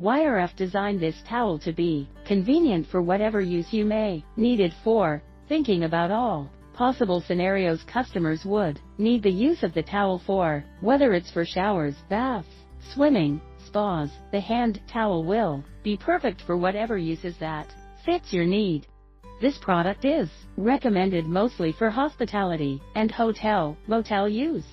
YRF designed this towel to be convenient for whatever use you may need it for, thinking about all possible scenarios customers would need the use of the towel for, whether it's for showers, baths, swimming, spas, the hand towel will be perfect for whatever uses that fits your need. This product is recommended mostly for hospitality and hotel, motel use.